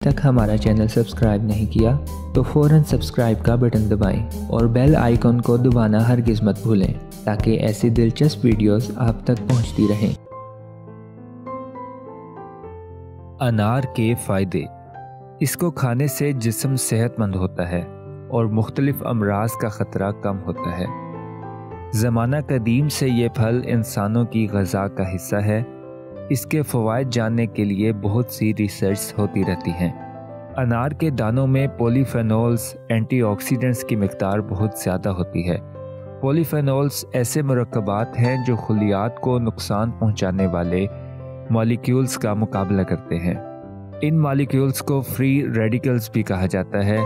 तक हमारा channel subscribe नहीं किया तो फ़ौरन सब्सक्राइब का बटन दबाएँ और बेल आइकॉन को दबाना हरगिज़ मत भूलें, ताकि ऐसी दिलचस्प वीडियोस आप तक पहुँचती रहें। अनार के फ़ायदे। इसको खाने से जिसम सेहतमंद होता है और मुख्तलिफ़ अमराज का ख़तरा कम होता है। ज़माना कदीम से ये फल इंसानों की गज़ा का हिस्सा है इसके फ़वाद जानने के लिए बहुत सी रिसर्च होती रहती हैं। अनार के दानों में पॉलीफेनोल्स एंटीऑक्सीडेंट्स की मकदार बहुत ज़्यादा होती है। पॉलीफेनोल्स ऐसे मरकबात हैं जो खलियात को नुकसान पहुँचाने वाले मॉलिक्यूल्स का मुकाबला करते हैं। इन मॉलिक्यूल्स को फ्री रेडिकल्स भी कहा जाता है।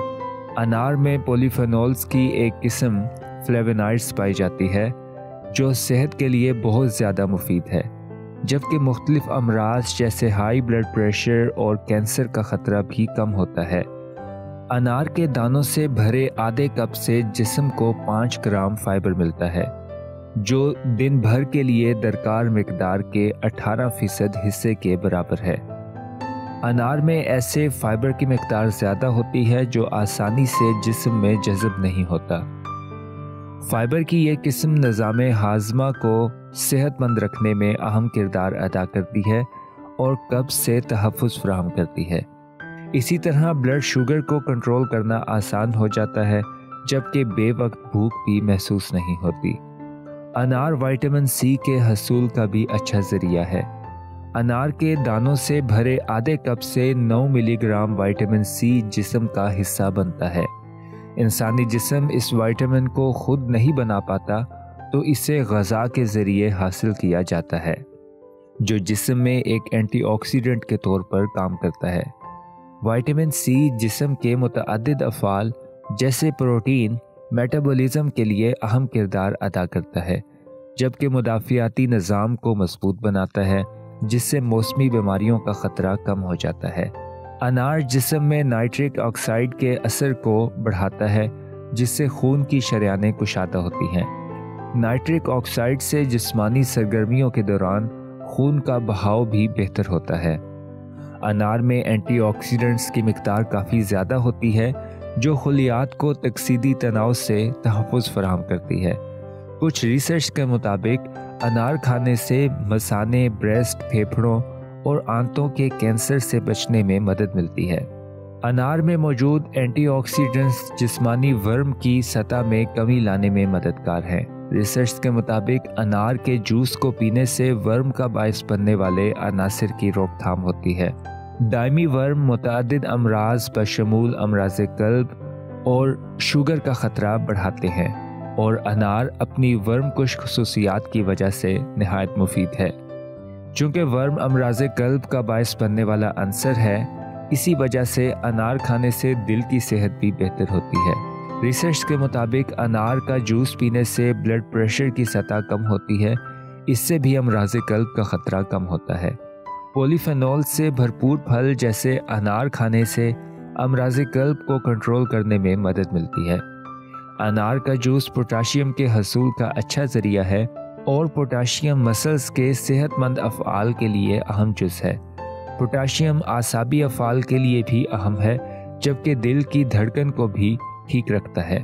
अनार में पॉलीफेनोल्स की एक किस्म फ्लेवेनाइड्स पाई जाती है, जो सेहत के लिए बहुत ज़्यादा मुफीद है। जबकि मुख्तलिफ़ अमराज जैसे हाई ब्लड प्रेशर और कैंसर का ख़तरा भी कम होता है। अनार के दानों से भरे आधे कप से जिसम को पाँच ग्राम फाइबर मिलता है, जो दिन भर के लिए दरकार मकदार के 18 फ़ीसद हिस्से के बराबर है। अनार में ऐसे फाइबर की मकदार ज़्यादा होती है जो आसानी से जिसम में जज़ब नहीं होता। फाइबर की यह किस्म निज़ाम हाजमा को सेहतमंद रखने में अहम किरदार अदा करती है और कब्ज से तहफ़ फ्राहम करती है। इसी तरह ब्लड शुगर को कंट्रोल करना आसान हो जाता है, जबकि बेवक्त भूख भी महसूस नहीं होती। अनार विटामिन सी के हसूल का भी अच्छा ज़रिया है। अनार के दानों से भरे आधे कप से 9 मिलीग्राम विटामिन सी जिस्म का हिस्सा बनता है। इंसानी जिसम इस वाइटामिन को खुद नहीं बना पाता तो इसे गज़ा के ज़रिए हासिल किया जाता है, जो जिसम में एक एंटीऑक्सीडेंट के तौर पर काम करता है। वाइटामिन सी जिसम के मुतद अफ़ाल जैसे प्रोटीन मेटाबॉलिज्म के लिए अहम किरदार अदा करता है, जबकि मुदाफ़ियाती निज़ाम को मज़बूत बनाता है, जिससे मौसमी बीमारियों का ख़तरा कम हो जाता है। अनार जिसम में नाइट्रिक ऑक्साइड के असर को बढ़ाता है, जिससे खून की शरियाने कुशादा होती हैं। नाइट्रिक ऑक्साइड से जिस्मानी सरगर्मियों के दौरान खून का बहाव भी बेहतर होता है। अनार में एंटीऑक्सीडेंट्स की मकदार काफ़ी ज़्यादा होती है, जो खलियात को तकसीदी तनाव से तहफ़ फराम करती है। कुछ रिसर्च के मुताबिक, अनार खाने से मसाने, ब्रेस्ट, फेफड़ों और आंतों के कैंसर से बचने में मदद मिलती है। अनार में मौजूद एंटीऑक्सीडेंट्स जिस्मानी वर्म की सतह में कमी लाने में मददगार हैं। रिसर्च के मुताबिक, अनार के जूस को पीने से वर्म का बायस बनने वाले अनासर की रोकथाम होती है। दायमी वर्म मुतद अमराज, बशमूल अमराज कल्ब और शुगर का ख़तरा बढ़ाते हैं और अनार अपनी वर्म कुश खसूसियात की वजह से नहायत मुफीद है। चूँकि वर्म अमराज कल्ब का बायस बनने वाला अंसर है, इसी वजह से अनार खाने से दिल की सेहत भी बेहतर होती है। रिसर्च के मुताबिक अनार का जूस पीने से ब्लड प्रेशर की सतह कम होती है। इससे भी अमराज कल्ब का ख़तरा कम होता है। पोलीफेनॉल से भरपूर फल जैसे अनार खाने से अमराज कल्ब को कंट्रोल करने में मदद मिलती है। अनार का जूस पोटाशियम के हसूल का अच्छा ज़रिया है और पोटाशियम मसल्स के सेहतमंद अफ़ाल के लिए अहम जुज है। पोटाशियम आसाबी अफ़ाल के लिए भी अहम है, जबकि दिल की धड़कन को भी ठीक रखता है।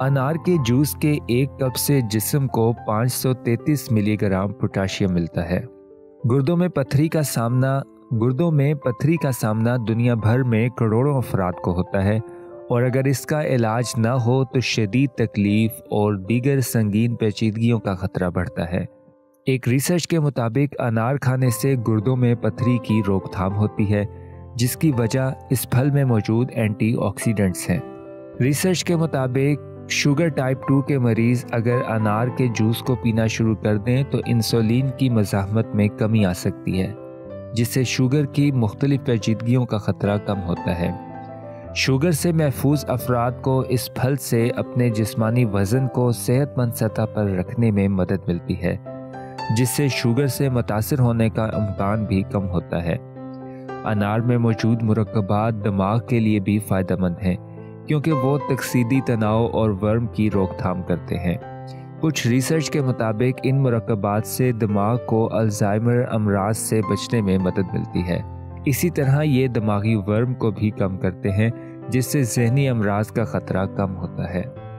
अनार के जूस के एक कप से जिस्म को 533 मिलीग्राम पोटाशियम मिलता है। गुर्दों में पथरी का सामना, गुर्दों में पथरी का सामना दुनिया भर में करोड़ों अफराद को होता है और अगर इसका इलाज ना हो तो शदीद तकलीफ़ और दीगर संगीन पेचीदगियों का ख़तरा बढ़ता है। एक रिसर्च के मुताबिक अनार खाने से गुर्दों में पथरी की रोकथाम होती है, जिसकी वजह इस फल में मौजूद एंटीऑक्सीडेंट्स हैं। रिसर्च के मुताबिक शुगर टाइप टू के मरीज़ अगर अनार के जूस को पीना शुरू कर दें तो इंसुलिन की मजामत में कमी आ सकती है, जिससे शुगर की मुख्तलिफ़ पेचीदगियों का ख़तरा कम होता है। शुगर से महफूज अफराद को इस फल से अपने जिस्मानी वज़न को सेहतमंद सतह पर रखने में मदद मिलती है, जिससे शुगर से मुतासर होने का इम्कान भी कम होता है। अनार में मौजूद मरकबात दिमाग के लिए भी फ़ायदेमंद हैं। क्योंकि वो तकसीदी तनाव और वर्म की रोकथाम करते हैं। कुछ रिसर्च के मुताबिक, इन मरकबात से दिमाग को अल्जाइमर अमराज से बचने में मदद मिलती है। इसी तरह ये दिमागी वर्म को भी कम करते हैं, जिससे जहनी अमराज का ख़तरा कम होता है।